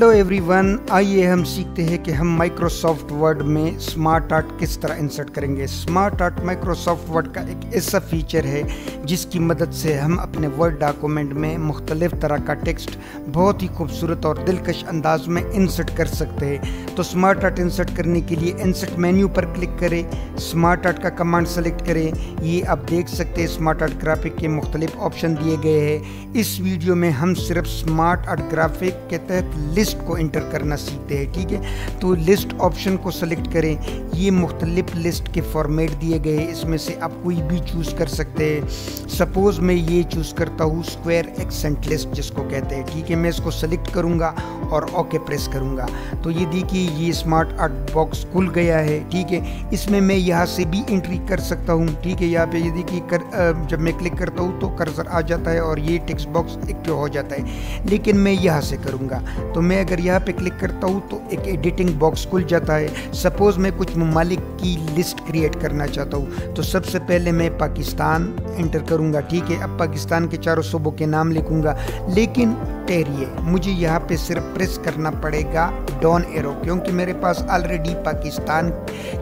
Hello everyone आइए हम सीखते हैं कि हम माइक्रोसॉफ्ट वर्ड में स्मार्ट आर्ट किस तरह इंसर्ट करेंगे। स्मार्ट आर्ट माइक्रोसॉफ्ट वर्ड का एक ऐसा फीचर है जिसकी मदद से हम अपने वर्ड डॉक्यूमेंट में मुख्तलिफ़ तरह का टेक्स्ट बहुत ही खूबसूरत और दिलकश अंदाज में इंसर्ट कर सकते हैं। तो स्मार्ट आर्ट इंसर्ट करने के लिए इंसर्ट मेन्यू पर क्लिक करें स्मार्ट आर्ट का कमांड सेलेक्ट करें। ये आप देख सकते हैं स्मार्ट आर्ट ग्राफिक के मुख्तलिफ़ ऑप्शन दिए गए हैं। इस वीडियो में हम सिर्फ़ स्मार्ट आर्ट ग्राफिक के तहत लिस्ट को इंटर करना सीखते हैं, ठीक है? तो लिस्ट ऑप्शन को सेलेक्ट करें। ये मुख्तलिफ़ लिस्ट के फॉर्मेट दिए गए इसमें से आप कोई भी चूज़ कर सकते हैं। सपोज़ मैं ये चूज़ करता हूँ स्क्वायर एक्सेंट लिस्ट जिसको कहते हैं, ठीक है? मैं इसको सेलेक्ट करूँगा और ओके प्रेस करूँगा। तो ये देखिए, ये स्मार्ट आर्ट बॉक्स खुल गया है, ठीक है? इसमें मैं यहाँ से भी एंट्री कर सकता हूँ, ठीक है? यहाँ पे ये देखिए, कर जब मैं क्लिक करता हूँ तो कर्सर आ जाता है और ये टेक्स्ट बॉक्स एक्टिव हो जाता है। लेकिन मैं यहाँ से करूँगा। तो मैं अगर यहाँ पे क्लिक करता हूँ तो एक एडिटिंग बॉक्स खुल जाता है। सपोज़ मैं कुछ ममालिक की लिस्ट क्रिएट करना चाहता हूँ तो सबसे पहले मैं पाकिस्तान एंटर करूँगा, ठीक है? अब पाकिस्तान के चारों सूबों के नाम लिखूँगा। लेकिन ठहरिए मुझे यहाँ पे सिर्फ़ प्रेस करना पड़ेगा डॉन एरो, क्योंकि मेरे पास ऑलरेडी पाकिस्तान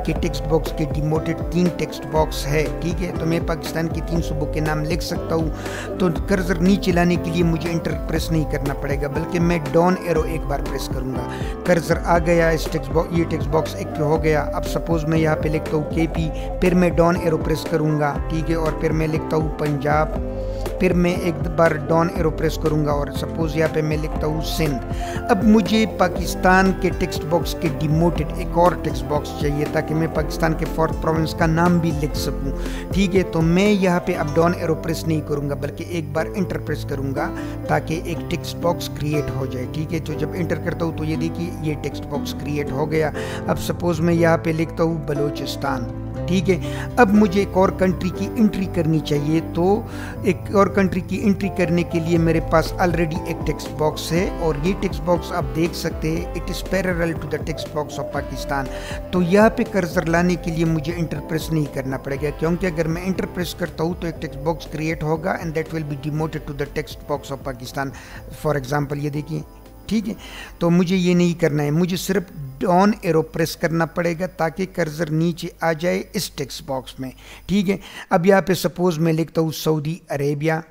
के टेक्स्ट बॉक्स के डिमोटेड तीन टेक्स्ट बॉक्स है, ठीक है? तो मैं पाकिस्तान के तीन सूबों के नाम लिख सकता हूँ। तो कर्जर नीचे लाने के लिए मुझे इंटर प्रेस नहीं करना पड़ेगा, बल्कि मैं डॉन एरो एक बार प्रेस करूँगा। कर्जर आ गया, इस टेक्स्ट बॉक्स ये टेक्स्ट बॉक्स एक हो गया। अब सपोज़ मैं यहाँ पर लिखता हूँ के फिर मैं डॉन एरो प्रेस करूँगा, ठीक है? और फिर मैं लिखता हूँ पंजाब। फिर मैं एक बार डॉन एरो प्रेस करूँगा और सपोज़ यहाँ पे मैं लिखता हूँ सिंध। अब मुझे पाकिस्तान के टेक्स्ट बॉक्स के डिमोटेड एक और टेक्स्ट बॉक्स चाहिए ताकि मैं पाकिस्तान के फोर्थ प्रोविंस का नाम भी लिख सकूँ। ठीक है तो मैं यहाँ पे अब डॉन एरो प्रेस नहीं करूँगा, बल्कि एक बार इंटर प्रेस करूँगा ताकि एक टेक्स्ट बॉक्स क्रिएट हो जाए। ठीक है तो जब इंटर करता हूँ तो ये देखिए, ये टेक्स्ट बॉक्स क्रिएट हो गया। अब सपोज़ मैं यहाँ पे लिखता हूँ बलूचिस्तान। ठीक है। अब मुझे एक और कंट्री की एंट्री करनी चाहिए तो एक और कंट्री की एंट्री करने के लिए मेरे पास ऑलरेडी एक टेक्स्ट बॉक्स है और ये टेक्स्ट बॉक्स आप देख सकते हैं it is parallel to the text box of Pakistan तो यहाँ पे कर्जर लाने के लिए मुझे इंटरप्रेस नहीं करना पड़ेगा, क्योंकि अगर मैं इंटरप्रेस करता हूँ तो एक टेक्स्ट बॉक्स क्रिएट होगा and that will be demoted to the text box of Pakistan for example ये देखिए, ठीक है। तो मुझे ये नहीं करना है, मुझे सिर्फ़ डॉन एरो प्रेस करना पड़ेगा ताकि कर्जर नीचे आ जाए इस टेक्स्ट बॉक्स में। ठीक है? अब यहाँ पे सपोज़ मैं लिखता हूँ सऊदी अरेबिया।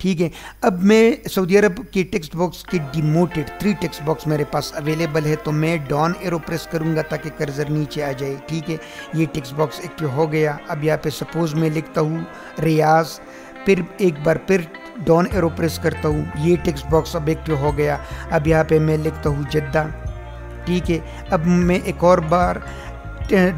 ठीक है? अब मैं सऊदी अरब के टेक्स्ट बॉक्स के डिमोटेड थ्री टेक्स्ट बॉक्स मेरे पास अवेलेबल है तो मैं डॉन एरो प्रेस करूँगा ताकि कर्जर नीचे आ जाए। ठीक है? ये टेक्स्ट बॉक्स एक्टिव हो गया। अब यहाँ पे सपोज़ मैं लिखता हूँ रियाज, फिर एक बार फिर डॉन एरो प्रेस करता हूँ। ये टेक्स्ट बॉक्स अब एक्टिव हो गया। अब यहाँ पे मैं लिखता हूँ जद्दा। ठीक है। अब मैं एक और बार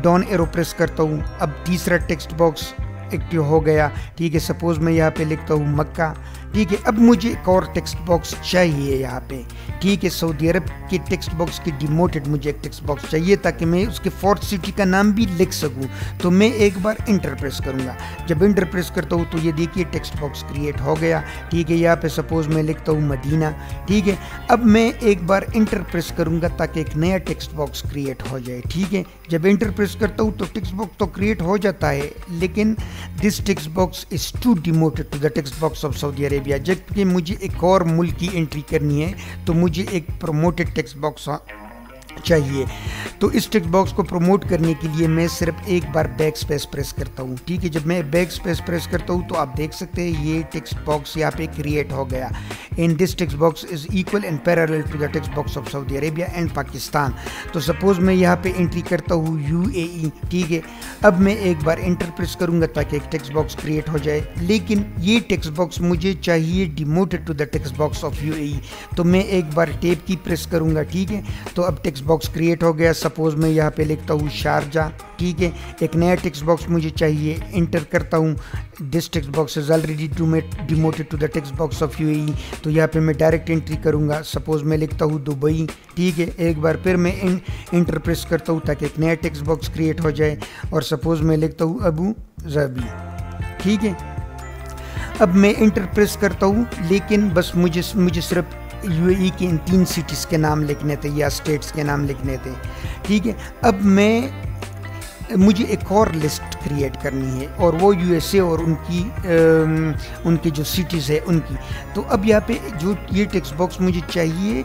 डॉन एरो प्रेस करता हूँ। अब तीसरा टेक्स्ट बॉक्स एक्टिव हो गया। ठीक है सपोज़ मैं यहाँ पे लिखता हूँ मक्का। ठीक है, अब मुझे एक और टेक्स्ट बॉक्स चाहिए यहाँ पे। ठीक है सऊदी अरब के टेक्स्ट बॉक्स की डिमोटेड मुझे एक टेक्स्ट बॉक्स चाहिए ताकि मैं उसके फोर्थ सिटी का नाम भी लिख सकूँ। तो मैं एक बार इंटर प्रेस करूँगा। जब इंटर प्रेस करता हूँ तो ये देखिए टेक्स्ट बॉक्स क्रिएट हो गया। ठीक है, यहाँ पे सपोज़ मैं लिखता हूँ मदीना ठीक है, अब मैं एक बार इंटर प्रेस करूँगा ताकि एक नया टेक्स्ट बॉक्स क्रिएट हो जाए। ठीक है, जब इंटर प्रेस करता हूँ तो टेक्स्ट बॉक्स तो क्रिएट हो जाता है, लेकिन this text box is to demoted to the text box of Saudi Arabia जबकि मुझे एक और मुल्क की एंट्री करनी है तो मुझे एक प्रमोटेड टेक्स्ट बॉक्स चाहिए। तो इस टेक्स्ट बॉक्स को प्रमोट करने के लिए मैं सिर्फ़ एक बार बैक स्पेस प्रेस करता हूँ, ठीक है? जब मैं बैक स्पेस प्रेस करता हूँ तो आप देख सकते हैं ये टेक्स्ट बॉक्स यहाँ पे क्रिएट हो गया। In this text box is equal and parallel to the text box of Saudi Arabia and Pakistan तो सपोज़ मैं यहाँ पे एंट्री करता हूँ यू ठीक है? अब मैं एक बार एंटर प्रेस करूँगा ताकि एक टेक्स्ट बॉक्स क्रिएट हो जाए। लेकिन ये टेक्स्ट बॉक्स मुझे चाहिए demoted to the text box of U तो मैं एक बार टेप की प्रेस करूँगा, ठीक है? तो अब टेक्स्ट बॉक्स क्रिएट हो गया। सपोज़ मैं यहाँ पे लिखता हूँ शारजा ठीक है? एक नया टेक्स्ट बॉक्स मुझे चाहिए। इंटर करता हूँ। This text box is already demoted to the text box of UAE तो यहाँ पे मैं डायरेक्ट एंट्री करूँगा। सपोज़ मैं लिखता हूँ दुबई ठीक है? एक बार फिर मैं इन, इंटर प्रेस करता हूँ ताकि एक नया टेक्स्ट बॉक्स क्रिएट हो जाए। और सपोज़ मैं लिखता हूँ अबू जबी ठीक है? अब मैं इंटर प्रेस करता हूँ। लेकिन बस मुझे मुझे सिर्फ़ यूएई के इन तीन सिटीज़ के नाम लिखने थे या स्टेट्स के नाम लिखने थे। ठीक है अब मैं मुझे एक और लिस्ट क्रिएट करनी है और वो यूएसए और उनकी आ, उनकी जो सिटीज़ है उनकी। तो अब यहाँ पे जो ये टेक्स्ट बॉक्स मुझे चाहिए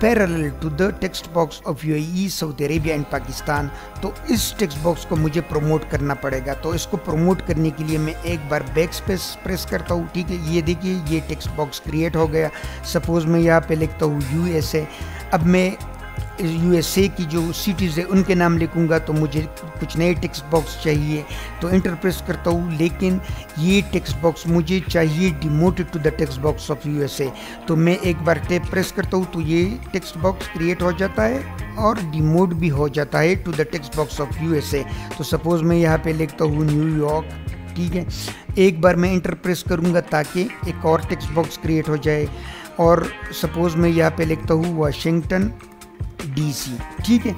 parallel to the text box of U E Saudi Arabia and Pakistan तो इस टेक्स्ट बॉक्स को मुझे प्रमोट करना पड़ेगा। तो इसको प्रमोट करने के लिए मैं एक बार बैक स्पेस प्रेस करता हूँ, ठीक है? ये देखिए, ये टेक्स्ट बॉक्स क्रिएट हो गया। सपोज़ मैं यहाँ पे लिखता हूँ यू अब मैं यूएसए की जो सिटीज़ है, उनके नाम लिखूँगा तो मुझे कुछ नए टेक्स्ट बॉक्स चाहिए तो इंटर प्रेस करता हूँ, लेकिन ये टेक्स्ट बॉक्स मुझे चाहिए demoted to the text box of USA तो मैं एक बार टैप प्रेस करता हूँ तो ये टेक्स्ट बॉक्स क्रिएट हो जाता है और डिमोट भी हो जाता है to the text box of USA तो सपोज़ मैं यहाँ पर लिखता हूँ न्यूयॉर्क ठीक है? एक बार मैं इंटर प्रेस करूँगा ताकि एक और टेक्स्ट बॉक्स क्रिएट हो जाए। और सपोज़ मैं यहाँ पे लिखता हूँ वाशिंगटन डीसी ठीक है?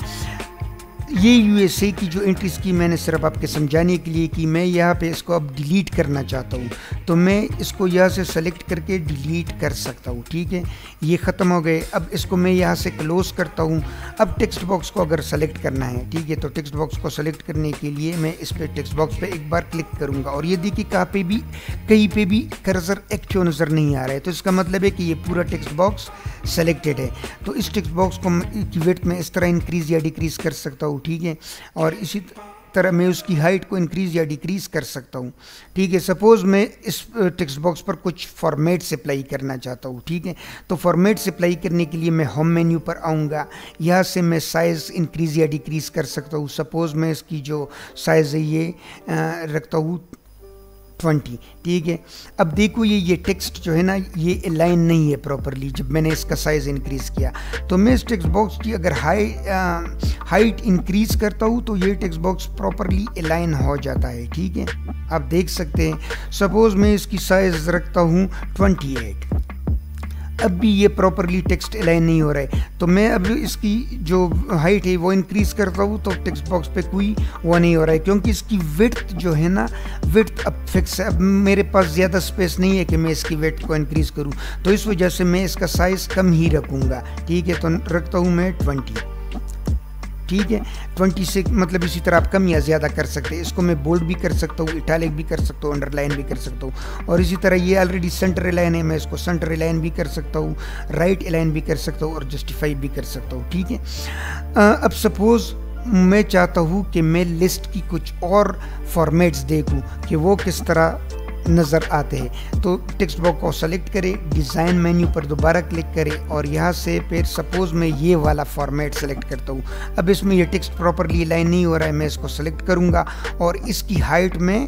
ये यूएसए की जो एंट्रीज की मैंने सिर्फ़ आपके समझाने के लिए कि, मैं यहाँ पे इसको अब डिलीट करना चाहता हूँ। तो मैं इसको यहाँ से सेलेक्ट करके डिलीट कर सकता हूँ, ठीक है? ये ख़त्म हो गए। अब इसको मैं यहाँ से क्लोज करता हूँ। अब टेक्स्ट बॉक्स को अगर सेलेक्ट करना है, ठीक है? तो टेक्स्ट बॉक्स को सेलेक्ट करने के लिए मैं इस पर टेक्स्ट बॉक्स पर एक बार क्लिक करूँगा। और ये देखिए कहाँ पर भी, कहीं पर भी कर्जर एक्चुअल नज़र नहीं आ रहा है। तो इसका मतलब है कि ये पूरा टेक्स्ट बॉक्स सेलेक्टेड है। तो इस टेक्स्ट बॉक्स को की वेट में इस तरह इंक्रीज़ या डिक्रीज़ कर सकता हूँ। ठीक है, और इसी तरह मैं उसकी हाइट को इंक्रीज़ या डिक्रीज़ कर सकता हूँ। ठीक है सपोज़ मैं इस टेक्स्ट बॉक्स पर कुछ फॉर्मेट्स अप्लाई करना चाहता हूँ, ठीक है? तो फॉर्मेट से अप्लाई करने के लिए मैं होम मेन्यू पर आऊँगा। यहाँ से मैं साइज़ इंक्रीज़ या डिक्रीज़ कर सकता हूँ। सपोज़ मैं इसकी जो साइज़ है ये रखता हूँ ट्वेंटी ठीक है? अब देखो ये ये टेक्स्ट जो है ना, ये लाइन नहीं है प्रॉपरली जब मैंने इसका साइज़ इंक्रीज़ किया तो मैं इस टेक्स्ट बॉक्स की अगर हाई हाइट इंक्रीज़ करता हूँ तो ये टेक्स्ट बॉक्स प्रॉपरली अलाइन हो जाता है, ठीक है? आप देख सकते हैं। सपोज़ मैं इसकी साइज़ रखता हूँ ट्वेंटी एट अब भी ये प्रॉपरली टेक्स्ट अलाइन नहीं हो रहा है। तो मैं अब इसकी जो हाइट है, वो इंक्रीज़ करता हूँ तो टेक्स्ट बॉक्स पे कोई वो नहीं हो रहा है। क्योंकि इसकी विड्थ जो है ना विड्थ अब फिक्स है। अब मेरे पास ज़्यादा स्पेस नहीं है कि मैं इसकी वेट को इंक्रीज़ करूँ। तो इस वजह से मैं इसका साइज़ कम ही रखूँगा। ठीक है तो रखता हूँ मैं ट्वेंटी ठीक है ट्वेंटी से मतलब इसी तरह आप कम या ज़्यादा कर सकते हैं। इसको मैं बोल्ड भी कर सकता हूँ इटालिक भी कर सकता हूँ अंडरलाइन भी कर सकता हूँ। और इसी तरह ये ऑलरेडी सेंटर अलाइन है, मैं इसको सेंटर अलाइन भी कर सकता हूँ राइट अलाइन भी कर सकता हूँ और जस्टिफाई भी कर सकता हूँ, ठीक है? अब सपोज़ मैं चाहता हूँ कि मैं लिस्ट की कुछ और फॉर्मेट्स देखूँ, कि वो किस तरह नज़र आते हैं। तो टेक्स्ट बॉक्स को सेलेक्ट करें डिज़ाइन मेन्यू पर दोबारा क्लिक करें और यहाँ से फिर सपोज़ मैं ये वाला फॉर्मेट सेलेक्ट करता हूँ। अब इसमें ये टेक्स्ट प्रॉपरली लाइन नहीं हो रहा है, मैं इसको सेलेक्ट करूँगा और इसकी हाइट में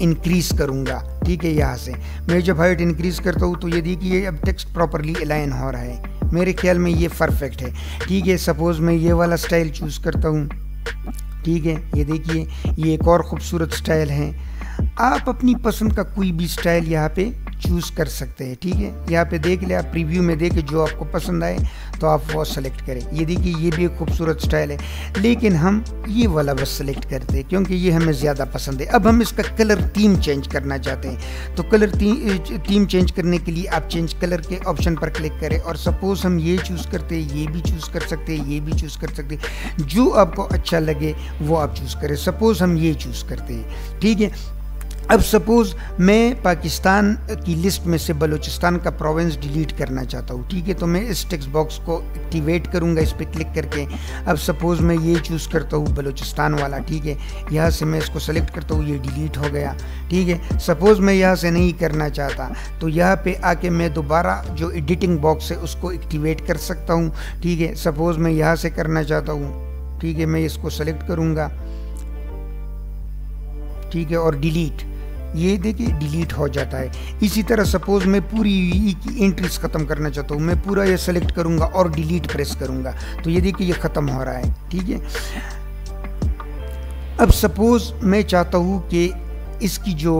इंक्रीज़ करूँगा। ठीक है, यहाँ से। मैं जब हाइट इंक्रीज़ करता हूँ तो ये देखिए, अब टेक्स्ट प्रॉपरली अलाइन हो रहा है। मेरे ख्याल में ये परफेक्ट है। ठीक है सपोज़ मैं ये वाला स्टाइल चूज़ करता हूँ। ठीक है, ये देखिए, ये एक और ख़ूबसूरत स्टाइल है। आप अपनी पसंद का कोई भी स्टाइल यहाँ पे चूज़ कर सकते हैं, ठीक है? यहाँ पे देख ले, आप प्रीव्यू में देखे, जो आपको पसंद आए तो आप वो सेलेक्ट करें। ये देखिए, ये भी एक खूबसूरत स्टाइल है। लेकिन हम ये वाला बस सेलेक्ट करते हैं, क्योंकि ये हमें ज़्यादा पसंद है। अब हम इसका कलर थीम चेंज करना चाहते हैं। तो कलर थीम चेंज करने के लिए आप चेंज कलर के ऑप्शन पर क्लिक करें और सपोज़ हम ये चूज़ करते हैं, ये भी चूज़ कर सकते हैं, ये भी चूज़ कर सकते हैं। जो आपको अच्छा लगे, वो आप चूज़ करें। सपोज़ हम ये चूज़ करते हैं, ठीक है? अब सपोज़ मैं पाकिस्तान की लिस्ट में से बलूचिस्तान का प्रोविंस डिलीट करना चाहता हूँ, ठीक है? तो मैं इस टेक्स्ट बॉक्स को एक्टिवेट करूँगा, इस पर क्लिक करके। अब सपोज़ मैं ये चूज़ करता हूँ, बलूचिस्तान वाला, ठीक है? यहाँ से मैं इसको सेलेक्ट करता हूँ, ये डिलीट हो गया, ठीक है? सपोज़ मैं यहाँ से नहीं करना चाहता तो यहाँ पर आके मैं दोबारा जो एडिटिंग बॉक्स है उसको एक्टिवेट कर सकता हूँ, ठीक है? सपोज़ मैं यहाँ से करना चाहता हूँ, ठीक है? मैं इसको सेलेक्ट करूँगा, ठीक है? और डिलीट ये देखिए डिलीट हो जाता है। इसी तरह सपोज़ मैं पूरी की एंट्रीज ख़त्म करना चाहता हूँ, मैं पूरा ये सेलेक्ट करूँगा और डिलीट प्रेस करूँगा। तो ये देखिए, ये ख़त्म हो रहा है, ठीक है? अब सपोज़ मैं चाहता हूँ कि इसकी जो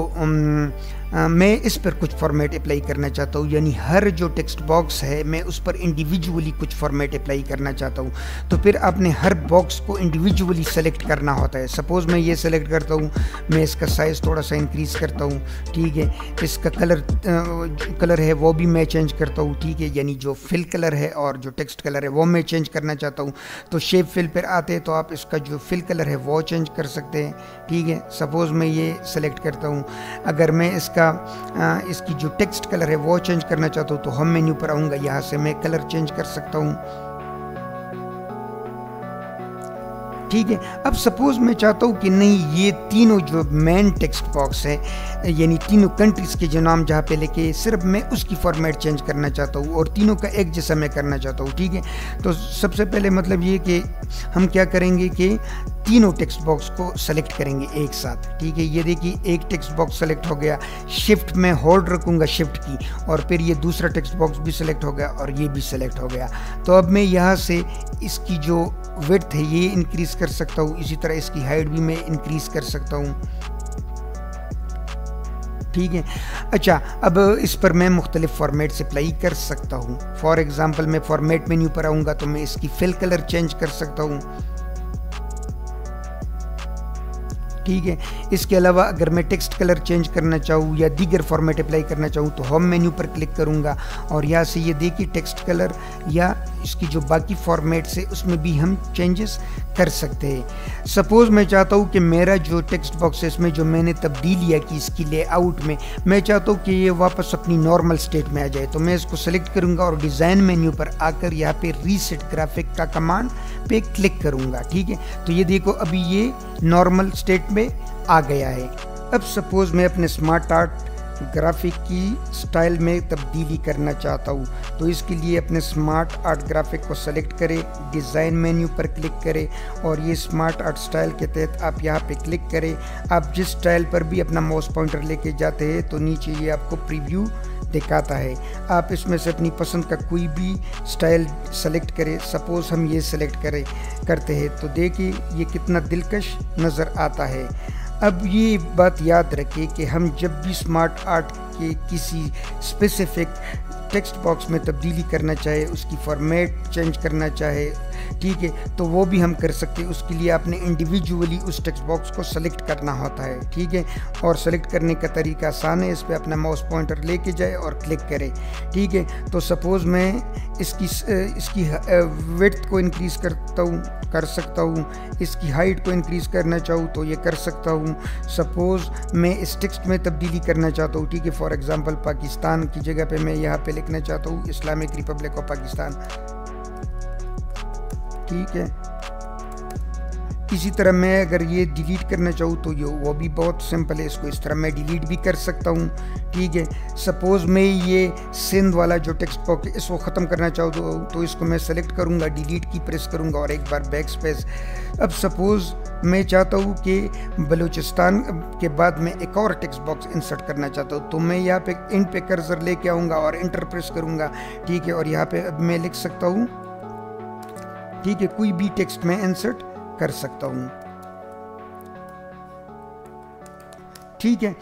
मैं इस पर कुछ फॉर्मेट अप्लाई करना चाहता हूँ, यानी हर जो टेक्स्ट बॉक्स है, मैं उस पर इंडिविजुअली कुछ फॉर्मेट अप्लाई करना चाहता हूँ। तो फिर आपने हर बॉक्स को इंडिविजुअली सेलेक्ट करना होता है। सपोज़ मैं ये सेलेक्ट करता हूँ, मैं इसका साइज़ थोड़ा सा इंक्रीज़ करता हूँ, ठीक है? इसका कलर कलर है, वो भी मैं चेंज करता हूँ, ठीक है? यानी जो फिल कलर है और जो टेक्स्ट कलर है, वो मैं चेंज करना चाहता हूँ। तो शेप फिल पर आते हैं तो आप इसका जो फिल कलर है, वो चेंज कर सकते हैं, ठीक है? सपोज़ मैं ये सेलेक्ट करता हूँ, अगर मैं इसका इसका इसकी जो टेक्स्ट कलर है वो चेंज करना चाहता हूँ तो हम मेन्यू पर आऊँगा। यहाँ से मैं कलर चेंज कर सकता हूँ। ठीक है, अब सपोज़ मैं चाहता हूँ कि नहीं, ये तीनों जो मेन टेक्स्ट बॉक्स है, यानी तीनों कंट्रीज़ के जो नाम जहाँ पे लेके सिर्फ़ मैं उसकी फॉर्मेट चेंज करना चाहता हूँ और तीनों का एक जैसा मैं करना चाहता हूँ, ठीक है? तो सबसे पहले मतलब ये कि हम क्या करेंगे कि तीनों टेक्स्ट बॉक्स को सेलेक्ट करेंगे एक साथ, ठीक है? ये देखिए, एक टेक्स्ट बॉक्स सेलेक्ट हो गया शिफ्ट में होल्ड रखूँगा शिफ्ट की, और फिर ये दूसरा टेक्स्ट बॉक्स भी सेलेक्ट हो गया और ये भी सेलेक्ट हो गया। तो अब मैं यहाँ से इसकी जो विड्थ है, ये इंक्रीज़ कर सकता हूँ। इसी तरह इसकी हाइट भी मैं इंक्रीज़ कर सकता हूँ। ठीक है? अच्छा अब इस पर मैं मुख्तलिफ़ फॉर्मेट अप्लाई कर सकता हूँ। फॉर एग्ज़ाम्पल मैं फॉर्मेट मेन्यू पर आऊँगा तो मैं इसकी फिल कलर चेंज कर सकता हूँ। ठीक है इसके अलावा अगर मैं टेक्स्ट कलर चेंज करना चाहूँ या दीगर फॉर्मेट अप्लाई करना चाहूँ तो होम मेन्यू पर क्लिक करूँगा। और यहाँ से ये देखिए टेक्स्ट कलर या इसकी जो बाकी फॉर्मेट्स है, उसमें भी हम चेंजेस कर सकते हैं। सपोज़ मैं चाहता हूँ कि मेरा जो टेक्स्ट बॉक्स है, इसमें जो मैंने तब्दीलियाँ की इसकी लेआउट में, मैं चाहता हूँ कि ये वापस अपनी नॉर्मल स्टेट में आ जाए। तो मैं इसको सेलेक्ट करूँगा और डिज़ाइन मेन्यू पर आकर यहाँ पे रीसेट ग्राफिक का कमांड पे क्लिक करूँगा, ठीक है? तो ये देखो, अभी ये नॉर्मल स्टेट आ गया है। अब सपोज़ मैं अपने स्मार्ट आर्ट ग्राफिक की स्टाइल में तब्दीली करना चाहता हूँ तो इसके लिए अपने स्मार्ट आर्ट ग्राफिक को सेलेक्ट करें डिज़ाइन मेन्यू पर क्लिक करें और ये स्मार्ट आर्ट स्टाइल के तहत आप यहाँ पे क्लिक करें। आप जिस स्टाइल पर भी अपना माउस पॉइंटर लेके जाते हैं तो नीचे ये आपको प्रीव्यू दिखाता है। आप इसमें से अपनी पसंद का कोई भी स्टाइल सेलेक्ट करें। सपोज़ हम ये सेलेक्ट करें, करते हैं तो देखिए ये कितना दिलकश नज़र आता है। अब ये बात याद रखें कि हम जब भी स्मार्ट आर्ट के किसी स्पेसिफिक टेक्स्ट बॉक्स में तब्दीली करना चाहे, उसकी फॉर्मेट चेंज करना चाहे ठीक है तो वो भी हम कर सकते हैं। उसके लिए आपने इंडिविजुअली उस टेक्स्ट बॉक्स को सेलेक्ट करना होता है, ठीक है? और सेलेक्ट करने का तरीका आसान है, इस पर अपना माउस पॉइंटर लेके जाए और क्लिक करें, ठीक है? तो सपोज़ मैं इसकी इसकी वेथ को इंक्रीज़ करता हूँ, कर सकता हूँ। इसकी हाइट को इंक्रीज़ करना चाहूँ तो ये कर सकता हूँ। सपोज़ मैं इस टेक्स्ट में तब्दीली करना चाहता हूँ, ठीक है? फॉर एग्ज़ाम्पल पाकिस्तान की जगह पे मैं यहाँ पे लिखना चाहता हूँ इस्लामिक रिपब्लिक ऑफ़ पाकिस्तान ठीक है। इसी तरह मैं अगर ये डिलीट करना चाहूँ तो ये वो भी बहुत सिंपल है इसको इस तरह मैं डिलीट भी कर सकता हूँ ठीक है। सपोज़ मैं ये सिंध वाला जो टेक्स्ट बॉक्स इसको ख़त्म करना चाहूँ तो, तो इसको मैं सेलेक्ट करूँगा डिलीट की प्रेस करूँगा और एक बार बैक स्पेस अब सपोज़ मैं चाहता हूँ कि बलूचिस्तान के बाद में एक और टेक्स्ट बॉक्स इंसर्ट करना चाहता हूँ तो मैं यहाँ पे इन पे कर्जर लेके आऊँगा और इंटर प्रेस करूँगा ठीक है। और यहाँ पे अब मैं लिख सकता हूँ ठीक है कोई भी टेक्स्ट में इंसर्ट कर सकता हूँ। ठीक है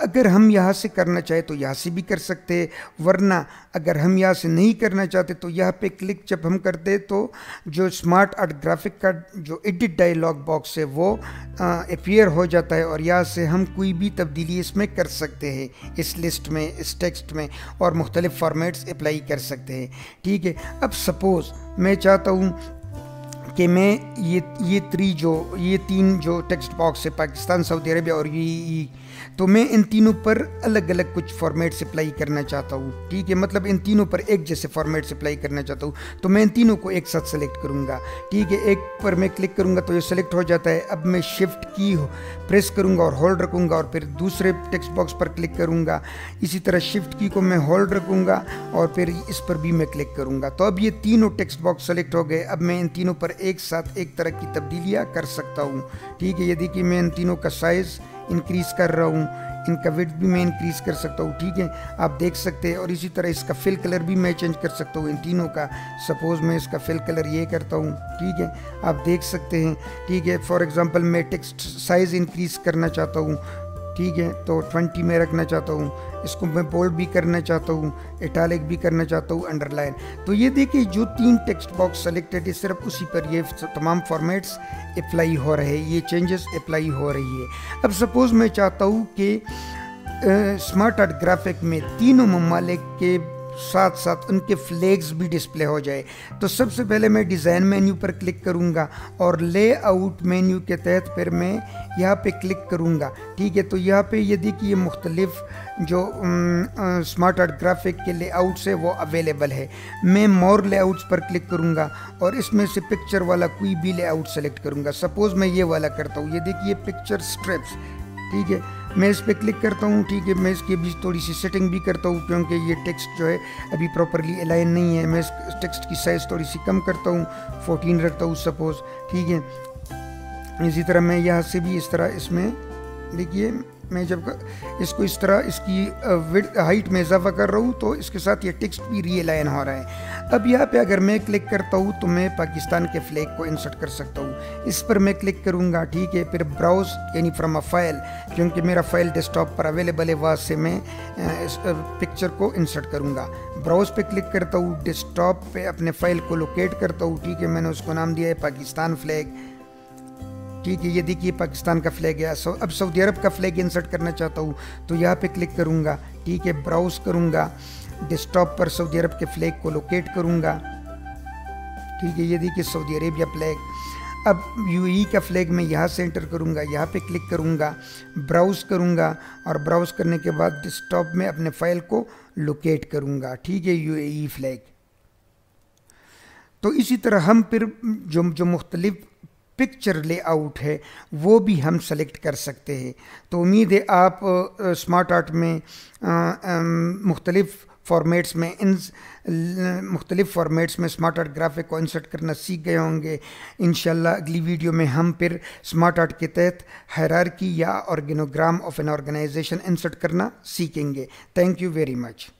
अगर हम यहाँ से करना चाहे तो यहाँ से भी कर सकते हैं वरना अगर हम यहाँ से नहीं करना चाहते तो यहाँ पे क्लिक जब हम करते तो जो स्मार्ट आर्ट ग्राफिक का जो एडिट डायलॉग बॉक्स है वो अपियर हो जाता है और यहाँ से हम कोई भी तब्दीली इसमें कर सकते हैं। इस लिस्ट में, इस टेक्स्ट में और मुख्तलिफ़ फॉर्मेट्स अप्लाई कर सकते हैं। ठीक है, अब सपोज़ मैं चाहता हूँ कि मैं ये ये थ्री जो, ये तीन जो टेक्स्ट बॉक्स है, पाकिस्तान, सऊदी अरबिया और ये तो मैं इन तीनों पर अलग अलग कुछ फॉर्मेट से अप्लाई करना चाहता हूँ। ठीक है? मतलब इन तीनों पर एक जैसे फॉर्मेट से अप्लाई करना चाहता हूँ। तो मैं इन तीनों को एक साथ सेलेक्ट करूँगा। ठीक है? एक पर मैं क्लिक करूँगा तो ये सेलेक्ट हो जाता है। अब मैं शिफ्ट की प्रेस करूँगा और होल्ड रखूँगा और फिर दूसरे टेक्स्ट बॉक्स पर क्लिक करूँगा। इसी तरह शिफ्ट की को मैं होल्ड रखूँगा और फिर इस पर भी मैं क्लिक करूँगा। तो अब ये तीनों टेक्स्ट बॉक्स सेलेक्ट हो गए। अब मैं इन तीनों पर एक साथ एक तरह की तब्दीलियाँ कर सकता हूँ। ठीक है? यदि कि मैं इन तीनों का साइज़ इंक्रीज़ कर रहा हूँ। इनका वेट भी मैं इंक्रीज़ कर सकता हूँ, ठीक है? आप देख सकते हैं और इसी तरह इसका फिल कलर भी मैं चेंज कर सकता हूँ इन तीनों का। सपोज़ मैं इसका फिल कलर ये करता हूँ, ठीक है? आप देख सकते हैं, ठीक है? फॉर एग्ज़ाम्पल मैं टेक्स्ट साइज़ इंक्रीज़ करना चाहता हूँ ठीक है तो ट्वेंटी में रखना चाहता हूँ। इसको मैं बोल्ड भी करना चाहता हूँ इटालिक भी करना चाहता हूँ अंडरलाइन तो ये देखिए, जो तीन टेक्स्ट बॉक्स सेलेक्टेड है, सिर्फ़ उसी पर ये तमाम फॉर्मेट्स अप्लाई हो रहे हैं। ये चेंजेस अप्लाई हो रही है। अब सपोज़ मैं चाहता हूँ कि स्मार्ट आर्ट ग्राफिक में तीनों ममालिक के साथ साथ उनके फ्लैग्स भी डिस्प्ले हो जाए। तो सबसे पहले मैं डिज़ाइन मेन्यू पर क्लिक करूँगा और लेआउट मेन्यू के तहत फिर मैं यहाँ पे क्लिक करूँगा। ठीक है तो यहाँ पे ये देखिए मुख्तलिफ़ जो स्मार्ट आर्ट ग्राफिक के लेआउट्स है, वो अवेलेबल है। मैं मोर लेआउट्स पर क्लिक करूँगा और इसमें से पिक्चर वाला कोई भी लेआउट सेलेक्ट करूँगा। सपोज़ मैं ये वाला करता हूँ। ये देखिए पिक्चर स्ट्रिप्स ठीक है मैं इस पर क्लिक करता हूँ, ठीक है। मैं इसके बीच थोड़ी सी सेटिंग भी करता हूँ, क्योंकि ये टेक्स्ट जो है अभी प्रॉपरली अलाइन नहीं है। मैं इस टेक्स्ट की साइज़ थोड़ी सी कम करता हूँ फोर्टीन रखता हूँ सपोज़ ठीक है। इसी तरह मैं यहाँ से भी इस तरह इसमें, देखिए, मैं जब इसको इस तरह इसकी हाइट में इजाफा कर रहा हूँ तो इसके साथ ये टेक्स्ट भी रीअलाइन हो रहा है। अब यहाँ पे अगर मैं क्लिक करता हूँ तो मैं पाकिस्तान के फ्लैग को इंसर्ट कर सकता हूँ। इस पर मैं क्लिक करूँगा, ठीक है? फिर ब्राउज यानी फ्रॉम अ फ़ाइल क्योंकि मेरा फ़ाइल डेस्कटॉप पर अवेलेबल है, वहाँ से मैं इस पिक्चर को इंसर्ट करूँगा। ब्राउज पे क्लिक करता हूँ डेस्कटॉप पे अपने फ़ाइल को लोकेट करता हूँ, ठीक है? मैंने उसको नाम दिया है, पाकिस्तान फ्लैग ठीक है, ये देखिए, पाकिस्तान का फ्लैग है। सो, अब सऊदी अरब का फ्लैग इंसर्ट करना चाहता हूँ तो यहाँ पे क्लिक करूँगा, ठीक है? ब्राउज करूँगा। डेस्कटॉप पर सऊदी अरब के फ्लैग को लोकेट करूँगा। ठीक है, ये देखिए सऊदी अरेबिया फ्लैग अब यू e का फ्लैग मैं यहाँ से एंटर करूँगा, यहाँ पे क्लिक करूँगा ब्राउज़ करूँगा और ब्राउज़ करने के बाद डेस्कटॉप में अपने फ़ाइल को लोकेट करूँगा। ठीक है यू ई फ्लैग तो इसी तरह हम फिर जो जो मुख्तलिफ़ पिक्चर लेआउट है, वो भी हम सेलेक्ट कर सकते हैं। तो उम्मीद है आप स्मार्ट आर्ट में मुख्तलिफ़ फॉर्मेट्स में, इन मुख्तलिफ़ फॉर्मेट्स में स्मार्ट आर्ट ग्राफिक को इंसर्ट करना सीख गए होंगे। इन अगली वीडियो में हम फिर स्मार्ट आर्ट के तहत हैरारकी या organogram of an organisation insert करना सीखेंगे। Thank you very much